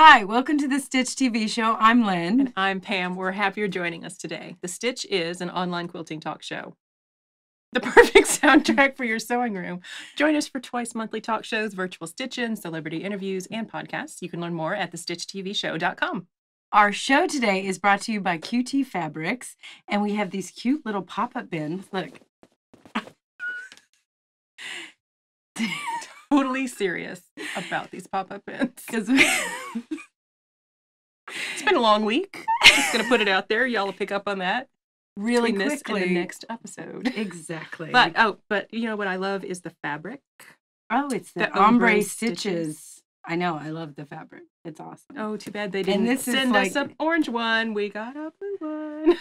Hi, welcome to the Stitch TV show. I'm Lynn. And I'm Pam. We're happy you're joining us today. The Stitch is an online quilting talk show. The perfect soundtrack for your sewing room. Join us for twice monthly talk shows, virtual stitch-in, celebrity interviews, and podcasts. You can learn more at thestitchtvshow.com. Our show today is brought to you by QT Fabrics, and we have these cute little pop-up bins. Look. totally serious about these pop-up bins. Because it's been a long week. Just gonna put it out there. Y'all will pick up on that really quickly. the next episode. Exactly. But oh, but you know what I love is the fabric. oh, it's the, the ombre, ombre stitches. stitches. I know. I love the fabric. It's awesome. Oh, too bad they didn't send us like- an orange one. We got a blue one.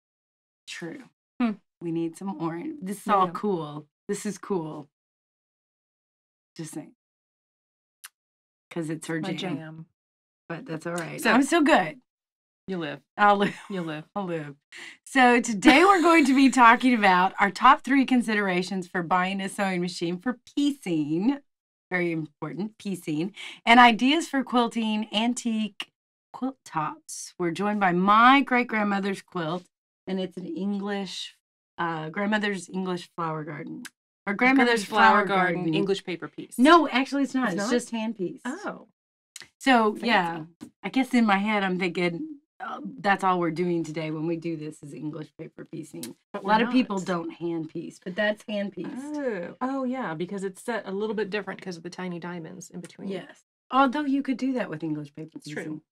True. Hmm. We need some orange. This is Yeah. all cool. This is cool. Just saying. Because it's her My jam. jam. But that's all right. So- I'm so good. You live. I'll live. You live. I'll live. So today we're going to be talking about our top three considerations for buying a sewing machine for piecing. Very important, piecing. And ideas for quilting antique quilt tops. We're joined by my great grandmother's quilt, and it's an English, uh, grandmother's English flower garden. Or grandmother's flower, garden. English paper piece. No, actually, it's not. It's It's, not? just hand piece. Oh. So Fancy. yeah, I guess in my head I'm thinking uh, that's all we're doing today when we do this is English paper piecing. But A lot of people don't hand piece, but that's hand piece. Oh. oh, yeah, because it's set a little bit different because of the tiny diamonds in between. Yes. Although you could do that with English paper It's piecing. true.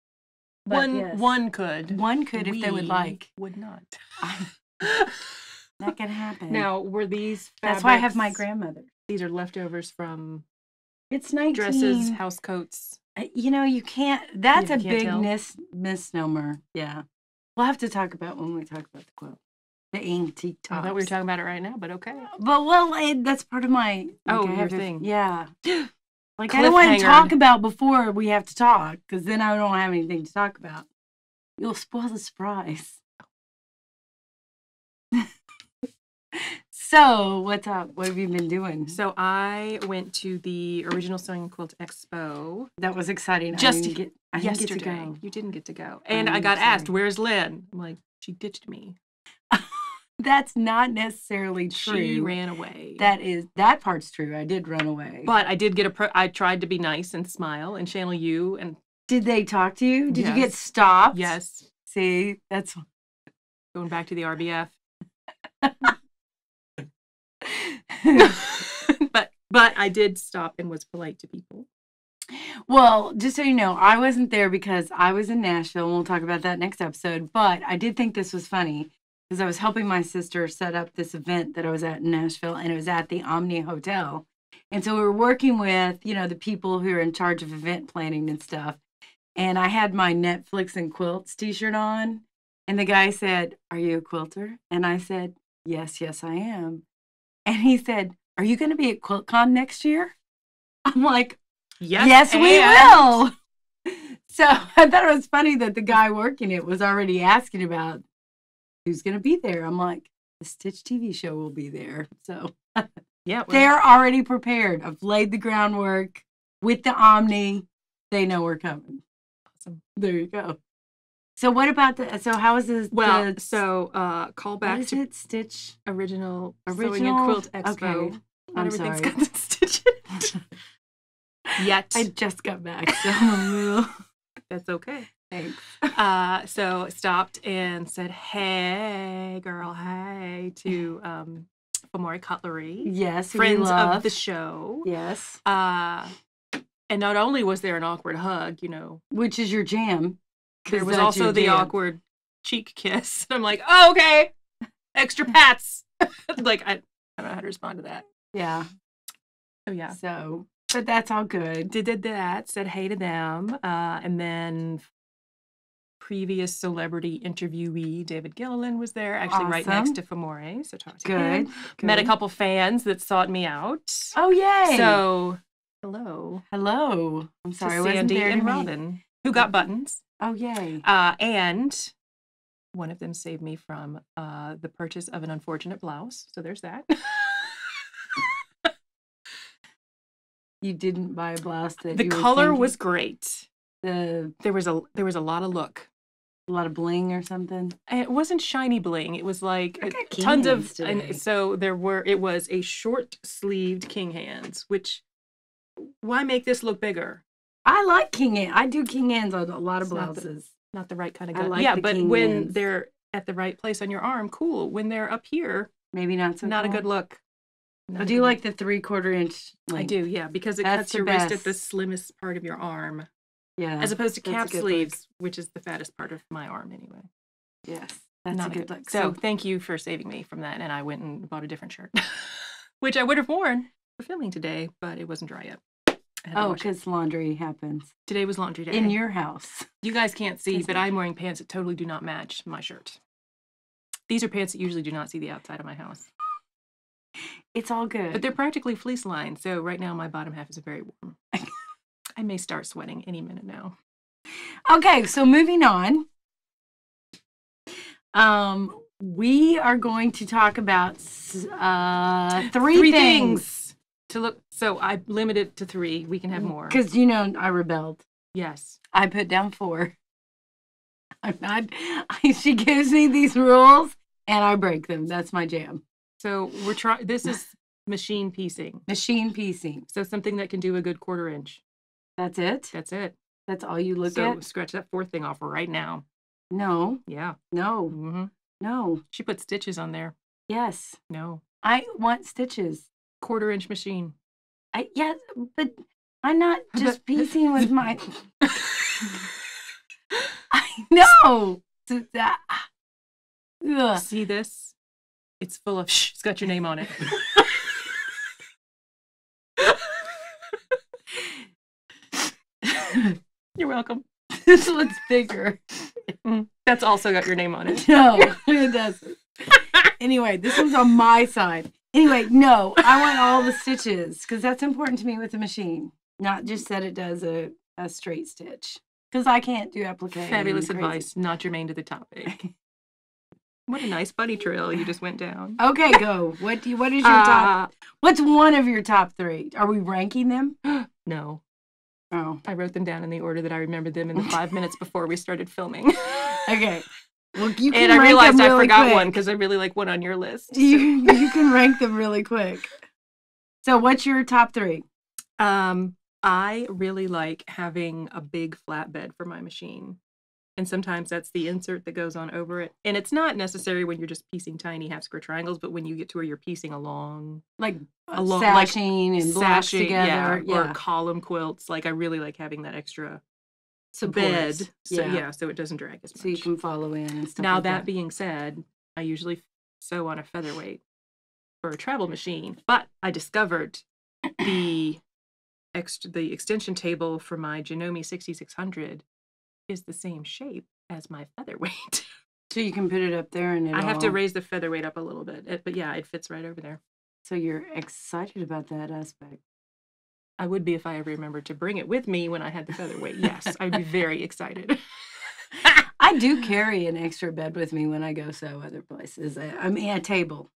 But One yes, one could. one could if they would like. Would not. That can happen. now, were these that's why I have my grandmother. These are leftovers from It's 19. dresses, house coats. Uh, You know, you can't. That's You a can't big mis- misnomer. Yeah, we'll have to talk about when we talk about the quilt, the antique I thought we were talking about it right now, but okay. But well, it, that's part of my. like, Oh, I your to- thing. Yeah. Like I don't want to talk about before we have to talk, because then I don't have anything to talk about. You'll spoil the surprise. so what's up? What have you been doing? So I went to the original sewing quilt expo that was exciting. Just I didn't get. I didn't get to go. You didn't get to go, and I I'm got asked, "Where's Lynn?" I'm like, "She ditched me. That's not necessarily true. She ran away." That is that part's true. I did run away. But I did get a. Pro- I tried to be nice and smile and channel you and did they talk to you? Did you get stopped? yes, See, that's going back to the RBF. but but I did stop and was polite to people. Well, just so you know, I wasn't there because I was in Nashville, we'll talk about that next episode. But I did think this was funny because I was helping my sister set up this event that I was at in Nashville, and it was at the Omni Hotel. And so we were working with, you know, the people who are in charge of event planning and stuff. And I had my Netflix and quilts t shirt on. And the guy said, Are you a quilter? And I said, Yes, yes, I am. And he said, Are you going to be at QuiltCon next year? I'm like, Yes, Yes, we will. So I thought it was funny that the guy working it was already asking about who's going to be there. I'm like, the Stitch TV show will be there. So Yeah, they're already prepared. I've laid the groundwork with the Omni. They know we're coming. awesome. There you go. So what about the? So how is this? Well, the, so uh, call back is to it? Stitch. original, sewing Original? and quilt expo. Okay. I'm everything's sorry. got the stitch. Yet I just got back, so I'm a little. that's okay. Thanks. Uh, so stopped and said, "Hey, girl, hey," to um, Famore Cutlery, Yes, friends of the show. Yes, Uh, and not only was there an awkward hug, you know, which is your jam. There was also the jam. awkward cheek kiss. I'm like, oh, okay, extra pats. like I, I don't know how to respond to that. Yeah. So yeah, So, but that's all good. did, did that. Said hey to them, uh, and then previous celebrity interviewee David Gilliland was there, actually right next to Famore. So talked to Good. him. Met a couple fans that sought me out. Oh yay! So hello, hello. I'm to sorry, wasn't Sandy there to and Robin, who got buttons. Oh yay! Uh, and one of them saved me from uh, the purchase of an unfortunate blouse. So there's that. You didn't buy a blouse that the you color thinking- was great. The There was a there was a lot of look. a lot of bling or something. It wasn't shiny bling. It was like tons of. And so there were. It was a short sleeved king hands, which. Why make this look bigger? I like king hand. I do king hands on a lot of It's not the- blouses. Not the right kind of I gun. like yeah, but king when hands. they're at the right place on your arm, cool. When they're up here, Maybe not so. not a good look. Not I do good like the three quarter inch. I do, yeah, because it That's cuts your wrist at the slimmest part of your arm, Yeah. as opposed to cap good look. sleeves, which is the fattest part of my arm anyway. yes. That's Not a good look. So thank you for saving me from that, and I went and bought a different shirt, which I would have worn for filming today, but it wasn't dry yet. Oh, because laundry happens today was laundry day. in your house. you guys can't see, but I'm wearing pants that totally do not match my shirt. These are pants that usually do not see the outside of my house, It's all good. but they're practically fleece lined. So right now my bottom half is very warm. I may start sweating any minute now. Okay, so moving on. Um, we are going to talk about uh three, things to look. So I limit it to three. We can have more. because you know I rebelled. Yes. I put down four. I'm not. I, she gives me these rules and I break them. That's my jam. So we're trying. This is machine piecing. Machine piecing. So something that can do a good quarter inch. That's it. That's it. That's all you look so at. scratch that fourth thing off right now. No, Yeah. no, hmm no. She put stitches on there. Yes, No. I want stitches. Quarter inch machine. I yes, but I'm not just piecing with my. I know. Ugh. See this? It's full of. Shh, it's got your name on it. You're welcome. this one's bigger. That's also got your name on it. No, it doesn't. anyway, this one's on my side. Anyway, no, I want all the stitches because that's important to me with the machine. Not just that it does a, a straight stitch because I can't do applique. Fabulous advice, not germane to the topic. What a nice bunny trail you just went down. Okay, go. What do you, what is your top? What's one of your top three? Are we ranking them? Uh, no, Oh, I wrote them down in the order that I remembered them in the five minutes before we started filming. okay. Well, you can and I realized them I forgot quick. one because I really like one on your list. You you can rank them really quick. So, what's your top three? Um, I really like having a big flatbed for my machine. And sometimes that's the insert that goes on over it. And it's not necessary when you're just piecing tiny half square triangles, but when you get to where you're piecing along, Like A uh, lo- like sashing and blocks sashing, together. yeah, or column quilts. Like I really like having that extra Supports. bed. So Yeah. yeah. so it doesn't drag as much. so you can follow in and stuff. now like that, being said, I usually sew on a featherweight for a travel machine, but I discovered the extra the extension table for my Janome 6600 is the same shape as my featherweight. so you can put it up there and it I have to raise the featherweight up a little bit, it- but yeah, it fits right over there. So you're excited about that aspect. I would be if I ever remembered to bring it with me when I had the featherweight. Yes, I'd be very excited. I do carry an extra bed with me when I go so other places. I, I mean, a table,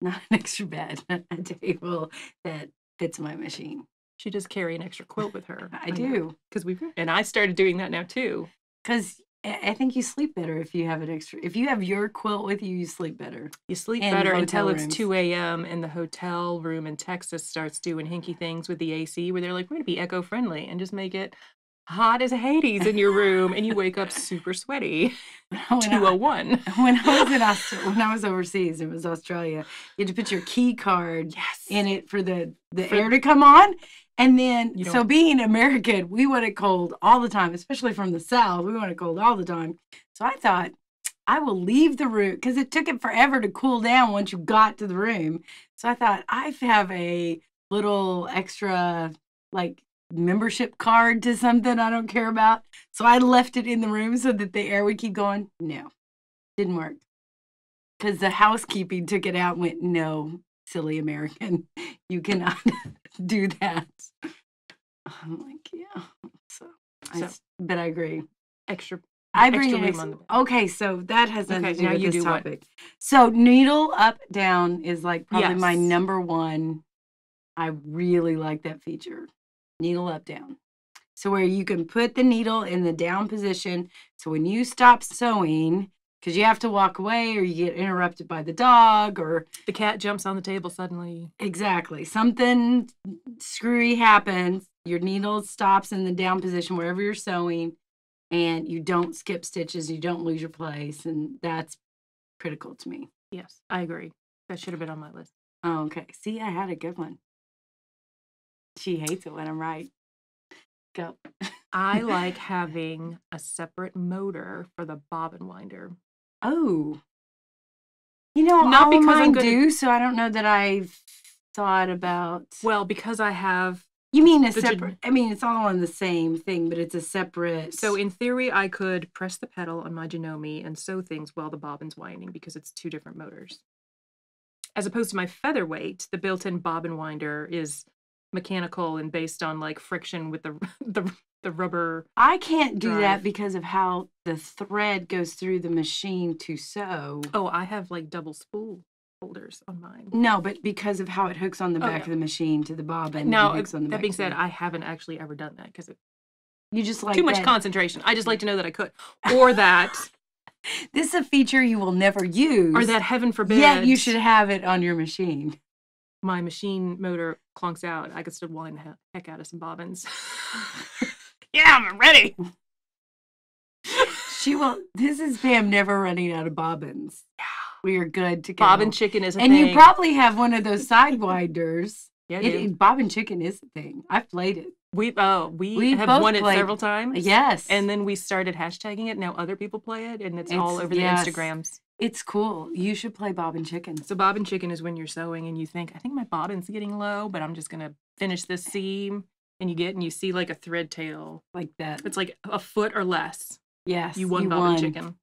not an extra bed, a table that fits my machine. She does carry an extra quilt with her. I do. because we've and I started doing that now too. Because I think you sleep better if you have an extra. If you have your quilt with you, you sleep better. You sleep better until hotel it's 2 a.m. and the hotel room in Texas starts doing hinky things with the AC where they're like, we're going to be eco friendly and just make it hot as Hades in your room. And you wake up super sweaty. When I- 201. when I was in Australia, when I was overseas, it was Australia. You had to put your key card Yes. in it for the the For- air to come on, and then You so being American, we want it cold all the time, especially from the south. We want it cold all the time. So I thought I will leave the room because it took it forever to cool down once you got to the room. So I thought I have a little extra like membership card to something I don't care about. So I left it in the room so that the air would keep going. No, didn't work. Because the housekeeping took it out and went, no, silly American, you cannot do that. I'm like, yeah. So, So- s but I agree. Extra. I bring extra an room ex- on the. Okay, so that has nothing Okay, to do now with you this do what? topic. So needle up down is like probably my number one. I really like that feature. Needle up down. So where you can put the needle in the down position. So when you stop sewing, because you have to walk away or you get interrupted by the dog or The cat jumps on the table suddenly. exactly something screwy happens, your needle stops in the down position wherever you're sewing, and you don't skip stitches, you don't lose your place, and that's critical to me. Yes, I agree. That should have been on my list. Oh, okay. See, I had a good one. She hates it when I'm right. Go. I like having a separate motor for the bobbin winder. Oh. You know, Not because gonna- do, so I don't know that I've thought about. Well, because I have you mean a the gen- separate? I mean, it's all on the same thing, but it's a separate. So in theory, I could press the pedal on my Janome and sew things while the bobbin's winding because it's two different motors. As opposed to my featherweight, the built-in bobbin winder is mechanical and based on like friction with the the, the rubber. I can't do drive. that because of how the thread goes through the machine to sew. Oh, I have like double spool holders on mine. No, but because of how it hooks on the Oh, back yeah. of the machine to the bobbin. Now, it hooks on the that being said, I haven't actually ever done that because it's you just like too much that- concentration. I just like to know that I could, or that, This is a feature you will never use. or that heaven forbid, Yet you should have it on your machine. my machine motor clunks out. I could still wind the heck out of some bobbins. yeah, I'm ready. She will. This is Pam never running out of bobbins. We are good to go. Bobbin chicken is a and thing. you probably have one of those side winders. yeah, It, it- bobbin chicken is a thing. I've played it. we oh we, we have won it several times. Yes, and then we started hashtagging it. Now other people play it, and it's, all It's- over the. Instagrams. it's cool. You should play bobbin chicken. So bobbin chicken is when you're sewing and you think, I think my bobbin's getting low, but I'm just gonna finish this seam. And you get and you see like a thread tail. like that. It's like a foot or less. yes, You won bobbin chicken.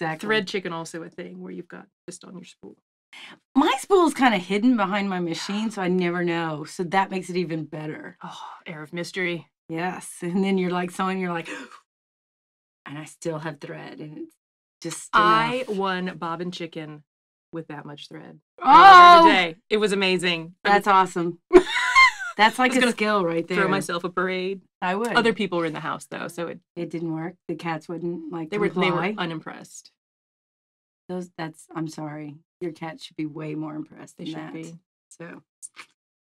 Exactly. Thread chicken also a thing where you've got just on your spool. My spool is kind of hidden behind my machine, so I never know. So that makes it even better. Oh, air of mystery. Yes, and then you're like sewing. You're like, and I still have thread, and it's just. I enough. won bobbin chicken with that much thread. Oh, today. It was amazing. I that's awesome. That's like a skill right there. throw myself a parade. I would. Other people were in the house though, so it, it didn't work. The cats wouldn't like they were they were unimpressed. Those. That's. I'm sorry. Your cat should be way more impressed They should that. be. So,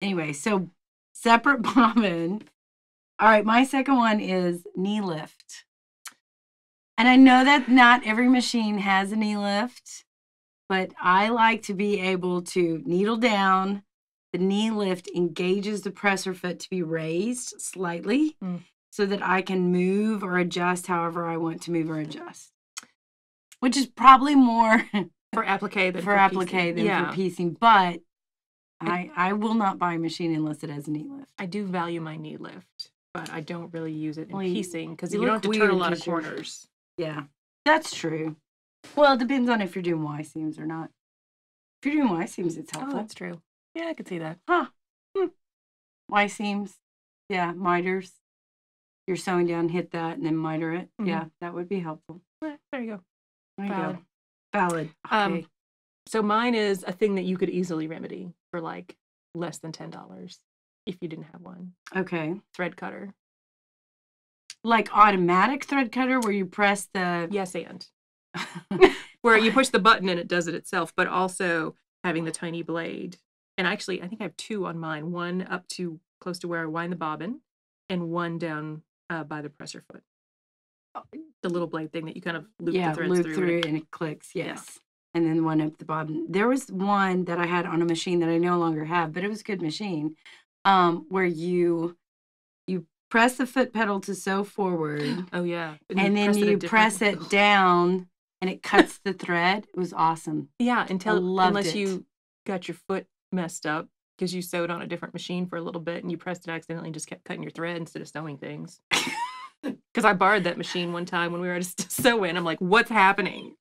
anyway, so separate bobbin. All right, my second one is knee lift. And I know that not every machine has a knee lift, but I like to be able to needle down. The knee lift engages the presser foot to be raised slightly Mm. so that I can move or adjust however I want to move or adjust. Which is probably more For applique than for applique piecing. than yeah. for piecing, but I I will not buy a machine unless it has a knee lift. I do value my knee lift, but I don't really use it in Well, piecing because you you, don't have to turn a lot of corners. Yeah, that's true. Well, it depends on if you're doing Y seams or not. If you're doing Y seams, it's Oh, helpful. that's true. Yeah, I could see that. huh? Hmm. Y seams, yeah, miters. You're sewing down, hit that, and then miter it. Mhm. Yeah, that would be helpful. There you go. There you Valid. go. Valid. Um, Okay. So mine is a thing that you could easily remedy for like less than ten dollars if you didn't have one. okay. Thread cutter. Like automatic thread cutter, where you press the. Yes, and where you push the button and it does it itself, but also having the tiny blade. And actually, I think I have two on mine. One up to close to where I wind the bobbin, and one down uh, by the presser foot. The little blade thing that you kind of loop yeah, the threads loop through. through, and- and it clicks. Yes. And then one up the bottom. There was one that I had on a machine that I no longer have, but it was a good machine. Um, where you you press the foot pedal to sew forward, Oh yeah, and then press you press it down, and it cuts the thread. It was awesome. Yeah, until unless it. you got your foot messed up because you sewed on a different machine for a little bit and you pressed it accidentally and just kept cutting your thread instead of sewing things. Because I borrowed that machine one time when we were at a st- sew in. I'm like, what's happening?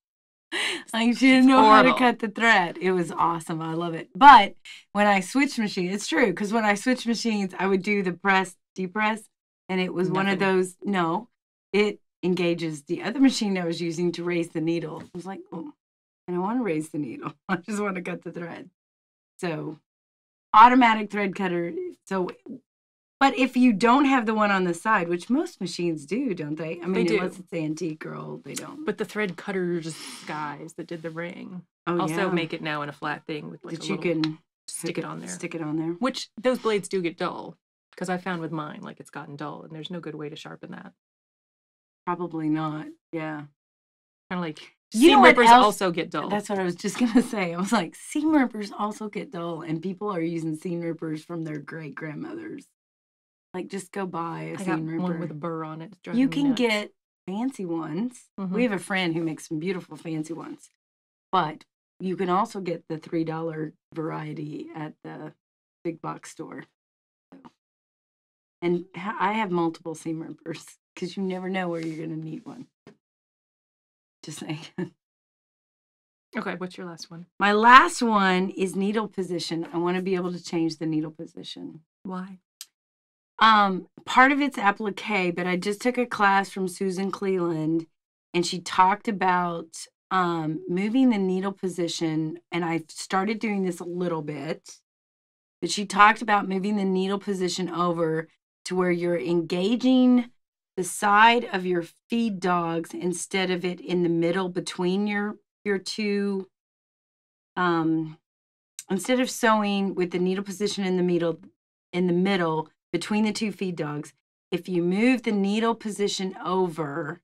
I didn't know how to cut the thread. It was awesome. I love it. But when I switched machine, it's true because when I switched machines, I would do the press, depress, and it was one of those. No, it engages the other machine I was using to raise the needle. I was like, oh, I don't want to raise the needle. I just want to cut the thread. So, automatic thread cutter. So, But if you don't have the one on the side, which most machines do, don't they? I mean, do. unless it's antique girl, they don't. But the thread cutters guys that did the ring oh, also yeah. make it now in a flat thing with like that a you can stick hook it on there. Stick it on there. Which those blades do get dull because I found with mine like it's gotten dull and there's no good way to sharpen that. Probably not. Yeah. Kind of like You seam rippers else- also get dull. That's what I was just gonna say. I was like, seam rippers also get dull, and people are using seam rippers from their great grandmothers. Like, just go buy a I got seam ripper. one with a burr on it. you can nuts. get fancy ones. Mhm. We have a friend who makes some beautiful fancy ones, but you can also get the three dollar variety at the big box store. So- And I have multiple seam rippers because you never know where you're gonna need one. Just saying. Okay, what's your last one? My last one is needle position. I want to be able to change the needle position. Why? Um, part of it's applique, but I just took a class from Susan Cleveland and she talked about um moving the needle position and I started doing this a little bit. But she talked about moving the needle position over to where you're engaging the side of your feed dogs instead of it in the middle between your your two um instead of sewing with the needle position in the middle in the middle between the two feed dogs if you move the needle position over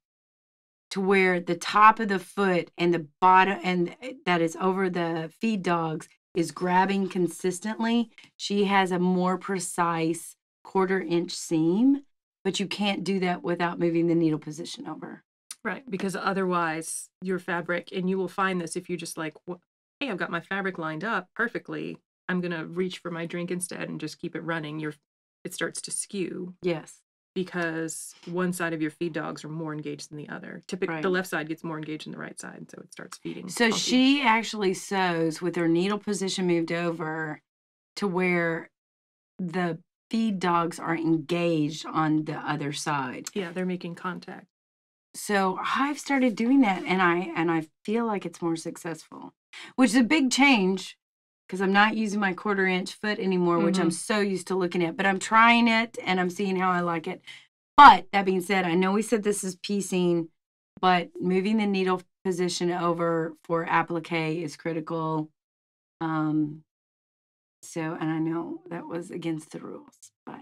to where the top of the foot and the bottom and that is over the feed dogs is grabbing consistently she has a more precise quarter inch seam but you can't do that without moving the needle position over Right, because otherwise your fabric, and you will find this if you just like, hey, I've got my fabric lined up perfectly. I'm gonna reach for my drink instead and just keep it running. Your it starts to skew yes because one side of your feed dogs are more engaged than the other. Typically, the left side gets more engaged than the right side, so it starts feeding. So she actually sews with her needle position moved over to where the feed dogs are engaged on the other side. yeah, they're making contact. So I've started doing that and I and I feel like it's more successful. Which is a big change because I'm not using my quarter inch foot anymore, which I'm so used to looking at, but I'm trying it and I'm seeing how I like it. But that being said, I know we said this is piecing, but moving the needle position over for applique is critical. Um, so, and I know that was against the rules, but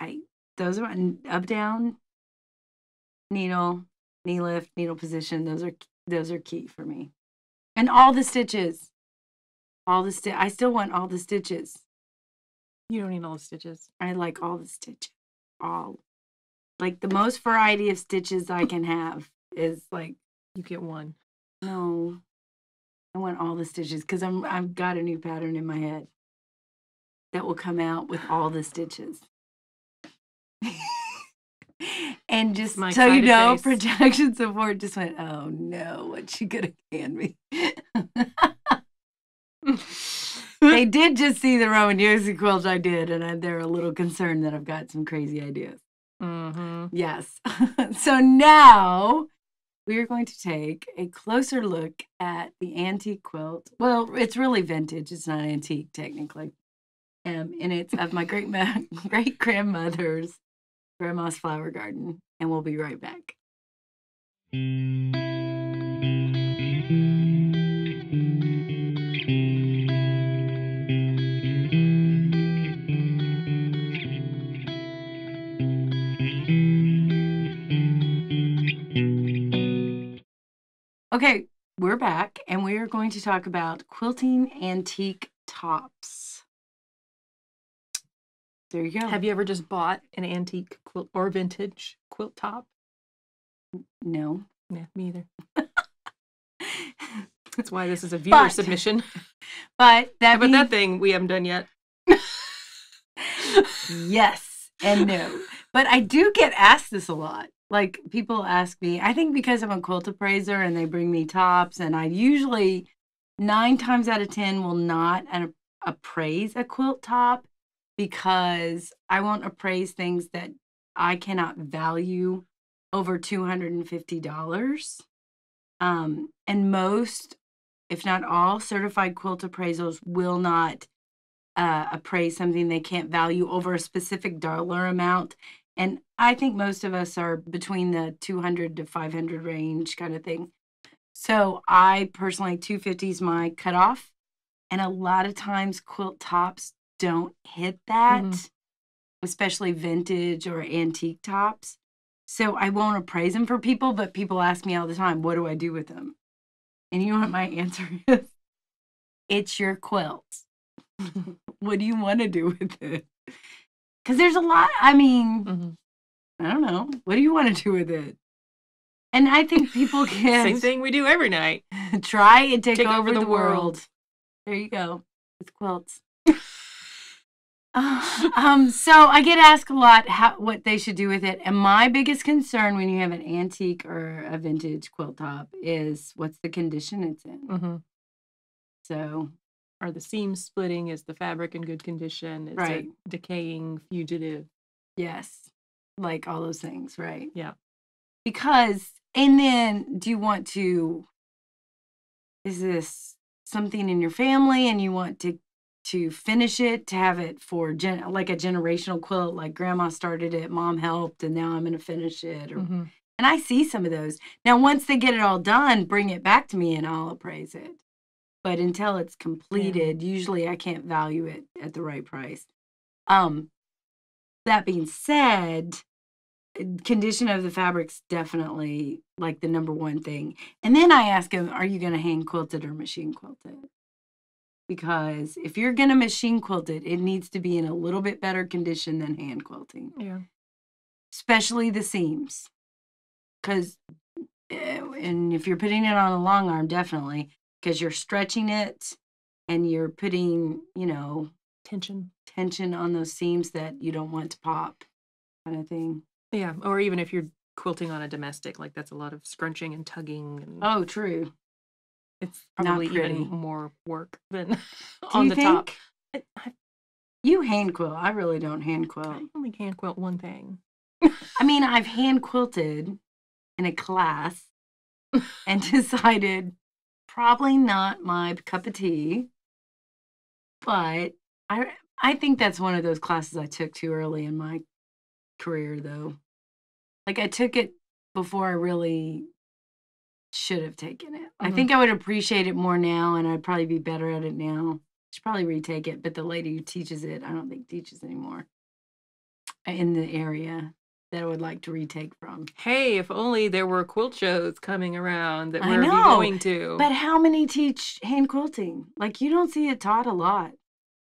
I those are up down needle, knee lift, needle position. Those are those are key for me, and all the stitches, all the sti- I still want all the stitches. You don't need all the stitches. I like all the stitches, all like the most variety of stitches I can have is like You get one. no. I want all the stitches because I'm I've got a new pattern in my head that will come out with all the stitches. and just My so you know, face. projection support just went, oh no, what she gonna hand me? they did just see the Roman Yosi quilt I did, and I, they're a little concerned that I've got some crazy ideas. mm-hmm. Yes. so now we are going to take a closer look at the antique quilt. Well, it's really vintage. It's not antique technically. Um, and it's of my great ma- great grandmother's grandma's flower garden. And we'll be right back. Okay, we're back and we are going to talk about quilting antique tops. There you go. Have you ever just bought an antique quilt or vintage quilt top? no. Yeah, me either. That's why this is a viewer But- submission. But that But that thing we haven't done yet. yes and no. But I do get asked this a lot. Like people ask me, I think because I'm a quilt appraiser and they bring me tops, and I usually nine times out of 10 will not appraise a quilt top because I won't appraise things that I cannot value over $250. Um, and most, if not all, certified quilt appraisals will not uh, appraise something they can't value over a specific dollar amount. And I think most of us are between the 200 to 500 range kind of thing. So I personally, 250 is my cutoff. And a lot of times quilt tops don't hit that, Mhm. especially vintage or antique tops. So I won't appraise them for people, but people ask me all the time, what do I do with them? And you know what my answer is? It's your quilt. what do you want to do with it? Because there's a lot, I mean, Mhm. I don't know. What do you want to do with it? And I think people can Same thing we do every night. try and take, Take over, over the, the world. world. There you go with quilts. Uh, um, so I get asked a lot how what they should do with it, and my biggest concern when you have an antique or a vintage quilt top is what's the condition it's in. Mhm. So Are the seams splitting? Is the fabric in good condition? Is Right. it decaying, fugitive? yes, like all those things, right? Yeah. Because and then do you want to? Is this something in your family, and you want to to finish it to have it for gen like a generational quilt like grandma started it mom helped and now i'm going to finish it or, Mhm. and i see some of those. Now once they get it all done bring it back to me and i'll appraise it. But until it's completed usually i can't value it at the right price. Um that being said condition of the fabric's definitely like the number one thing. And then i ask them are you going to hand quilt it or machine quilt it because if you're going to machine quilt it, it needs to be in a little bit better condition than hand quilting, Yeah. especially the seams. Because, eh, and if you're putting it on a long arm, definitely, because you're stretching it and you're putting, you know, Tension. tension on those seams that you don't want to pop, kind of thing. Yeah. Or even if you're quilting on a domestic, like that's a lot of scrunching and tugging. And Oh, true. It's probably even more work than on the think? top. I, I, You hand quilt. I really don't hand quilt. I only hand quilt one thing. I mean, I've hand quilted in a class and decided probably not my cup of tea. But I I think that's one of those classes I took too early in my career though. Like I took it before I really should have taken it. I Mhm. think I would appreciate it more now and I'd probably be better at it now. Should probably retake it, but the lady who teaches it, I don't think teaches anymore in the area that I would like to retake from. Hey, if only there were quilt shows coming around that I we're going to. But how many teach hand quilting? Like you don't see it taught a lot.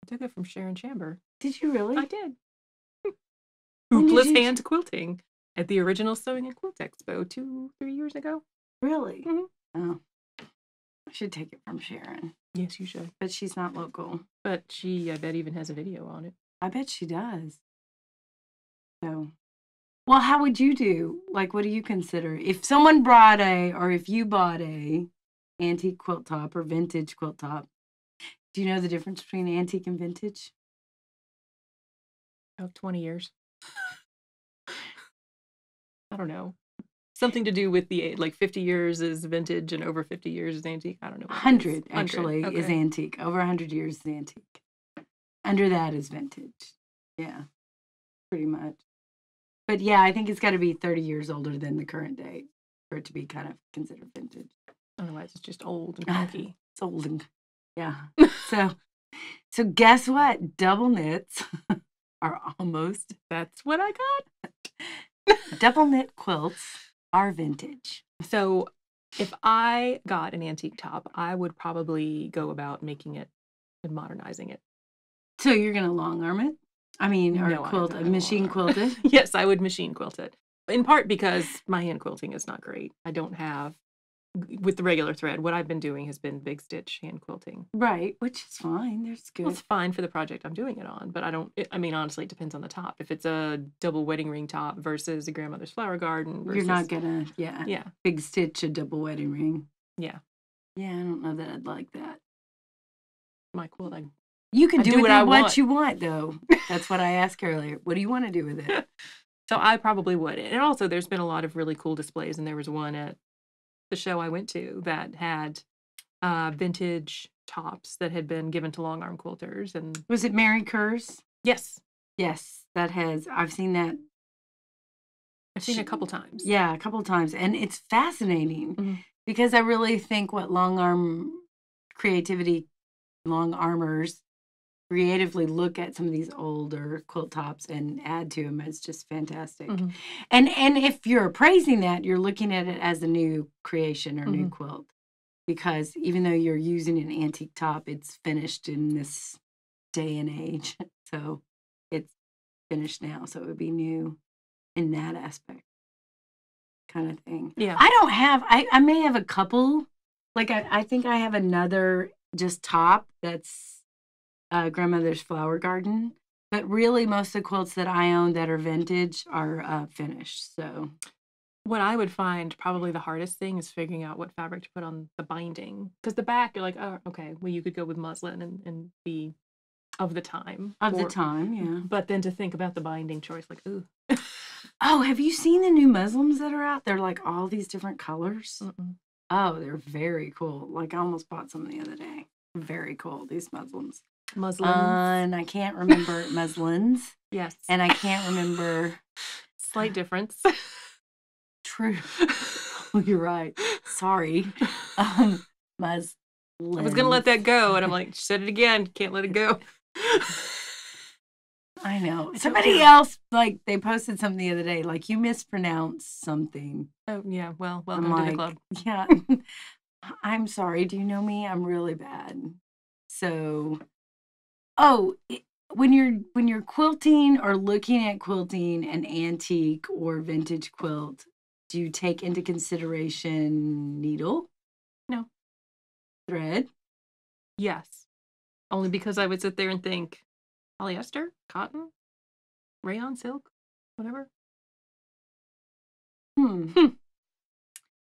I took it from Sharon Schamber. Did you really? I did. Did Hoopless you- hand quilting at the original Sewing and Quilt Expo two, three years ago. Really? Mhm. Oh. I should take it from Sharon, Yes, you should. but she's not local. But she, I bet, even has a video on it. I bet she does. So, well, how would you do? Like, what do you consider? If someone brought a, or if you bought a antique quilt top or vintage quilt top, do you know the difference between antique and vintage? Oh, 20 years. I don't know. Something to do with the like 50 years is vintage and over 50 years is antique. I don't know. what it is. 100 100, actually is okay. antique. Over 100 years is antique. Under that is vintage. Yeah, pretty much. But yeah, I think it's got to be 30 years older than the current date for it to be kind of considered vintage. Otherwise, it's just old and funky. It's old and yeah. so, so guess what? Double knits are almost That's what I got. double knit quilts are vintage. So, if I got an antique top, I would probably go about making it and modernizing it. So you're gonna long arm it? I mean, or No, quilt, not machine arm. quilted. yes, I would machine quilt it. In part because my hand quilting is not great. I don't have with the regular thread. What I've been doing has been big stitch hand quilting. Right, which is fine. There's good. Well, it's fine for the project I'm doing it on, but I don't. It, I mean, honestly, it depends on the top. If it's a double wedding ring top versus a grandmother's flower garden, versus, You're not gonna, yeah, Yeah, big stitch a double wedding ring. yeah. Yeah, I don't know that I'd like that. My quilt, I You can I do, do what I what want. you want, though. That's what I asked earlier. What do you want to do with it? So I probably would. And also, there's been a lot of really cool displays, and there was one at the show I went to that had uh, vintage tops that had been given to long arm quilters. And Was it Mary Kerr's? yes, Yes, that has. I've seen that. I've seen it a couple times. Yeah, a couple times, and it's fascinating Mhm. because I really think what long arm creativity, long armors creatively look at some of these older quilt tops and add to them. It's just fantastic. Mhm. And and if you're appraising that, you're looking at it as a new creation or new Mhm. quilt. Because even though you're using an antique top, it's finished in this day and age. So it's finished now. So it would be new in that aspect. Kind of thing. Yeah. I don't have I, I may have a couple. Like I, I think I have another just top that's uh, grandmother's flower garden. But really, most of the quilts that I own that are vintage are uh, finished. So What I would find probably the hardest thing is figuring out what fabric to put on the binding. Because the back, you're like, oh, okay, well, you could go with muslin and, and be of the time. of the time, yeah. But then to think about the binding choice, like, ooh. Oh, have you seen the new Muslims that are out? They're like all these different colors. Mm-mm. Oh, they're very cool. Like I almost bought some the other day. Very cool. These Muslims. Muslin. And I can't remember muslins, yes. and I can't remember. Slight difference. True. Oh, you're right. Sorry. Um, muslins. I was gonna let that go, and I'm like, she said it again. Can't let it go. I know. Somebody care. else like they posted something the other day. Like you mispronounced something. oh yeah. Well, welcome to the club. Yeah. I'm sorry. Do you know me? I'm really bad. So, oh, when you're when you're quilting or looking at quilting an antique or vintage quilt, do you take into consideration needle? No. Thread? Yes. Only because I would sit there and think polyester, cotton, rayon, silk, whatever. Hmm. Hmm.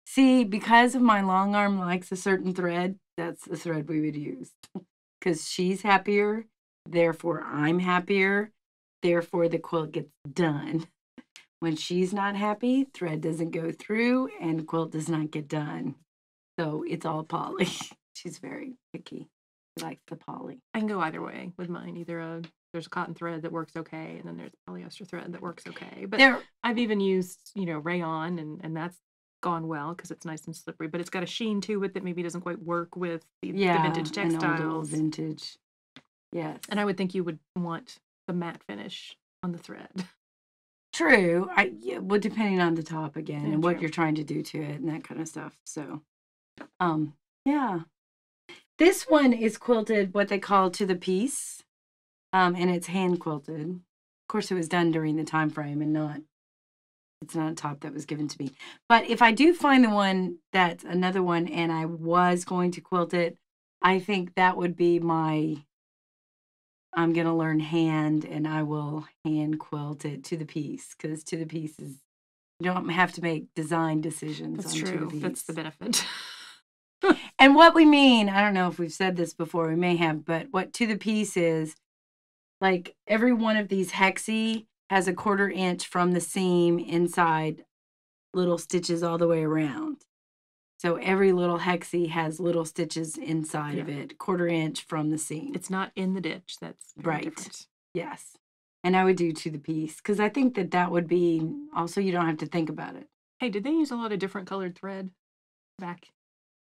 See, because of my long arm likes a certain thread, that's the thread we would use. Because she's happier, therefore I'm happier, therefore the quilt gets done. When she's not happy, thread doesn't go through and quilt does not get done. So it's all poly. she's very picky. She likes the poly. I can go either way with mine. Either a there's a cotton thread that works okay, and then there's polyester thread that works okay. But There, I've even used you know rayon, and and that's gone well because it's nice and slippery. But it's got a sheen to it that maybe doesn't quite work with the, the yeah, vintage an old, old textiles. vintage. Yes. And I would think you would want the matte finish on the thread. True. I yeah, well, depending on the top again Yeah, and what true. you're trying to do to it and that kind of stuff. So, um, yeah. This one is quilted what they call to the piece, um, and it's hand quilted. Of course, it was done during the time frame and not. It's not a top that was given to me. But if I do find the one that's another one, and I was going to quilt it, I think that would be my I'm going to learn hand and I will hand quilt it to the piece because to the piece is, you don't have to make design decisions That's on to the true. piece. That's the benefit. And what we mean, I don't know if we've said this before, we may have, but what to the piece is like every one of these hexie has a quarter inch from the seam inside little stitches all the way around. So every little hexie has little stitches inside of it, quarter inch from the seam. it's not in the ditch. That's Right. different. Yes. And I would do to the piece because I think that that would be also, you don't have to think about it. Hey, did they use a lot of different colored thread back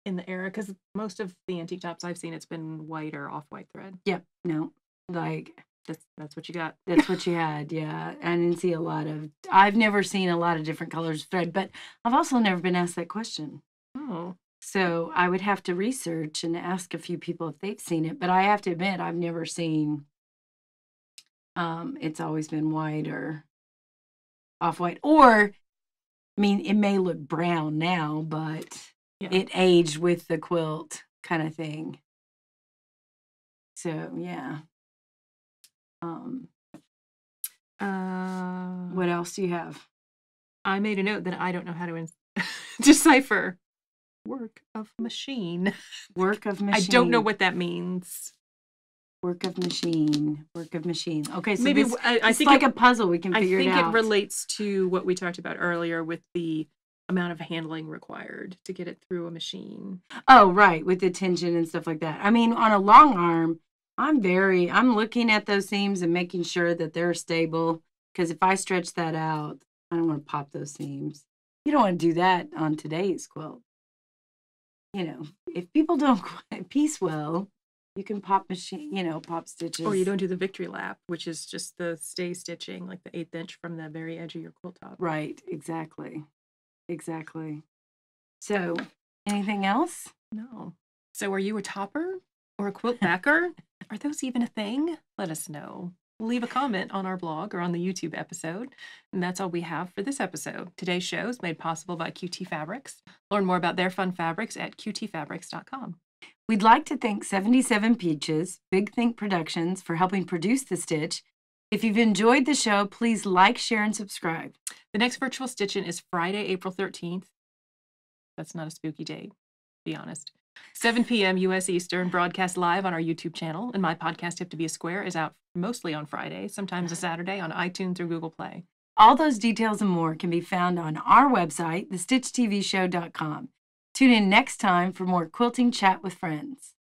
in the era? Because most of the antique tops I've seen, it's been white or off-white thread. Yep. No, like That's that's what you got. that's what you had. Yeah. I didn't see a lot of, I've never seen a lot of different colors of thread, but I've also never been asked that question. Oh, So I would have to research and ask a few people if they've seen it. But I have to admit, I've never seen, um, it's always been white or off white. Or, I mean, it may look brown now, but yeah. it aged with the quilt kind of thing. So yeah. Um, uh, what else do you have? I made a note that I don't know how to decipher work of machine. Work of machine. I don't know what that means. work of machine. Work of machine. Okay, so Maybe this, I, I it's think like it, a puzzle. We can I figure think it out. it relates to what we talked about earlier with the amount of handling required to get it through a machine. Oh, right, with the tension and stuff like that. I mean, on a long arm, I'm very I'm looking at those seams and making sure that they're stable because if I stretch that out, I don't want to pop those seams. You don't want to do that on today's quilt. You know, if people don't piece well, you can pop machine, you know, pop stitches. Or you don't do the victory lap, which is just the stay stitching, like the eighth inch from the very edge of your quilt top. Right, exactly. Exactly. So, anything else? No. So, are you a topper or a quilt backer? are those even a thing? Let us know. Leave a comment on our blog or on the YouTube episode. And that's all we have for this episode. Today's show is made possible by QT Fabrics. Learn more about their fun fabrics at qtfabrics.com. We'd like to thank 77 Peaches, Big Think Productions, for helping produce The Stitch. If you've enjoyed the show, please like, share, and subscribe. The next virtual stitch-in is Friday, April 13th. That's not a spooky date, be honest. 7 p.m. U.S. Eastern, broadcast live on our YouTube channel. And my podcast, Hip to Be a Square, is out mostly on Friday, sometimes a Saturday on iTunes or Google Play. All those details and more can be found on our website, thestitchtvshow.com. Tune in next time for more quilting chat with friends.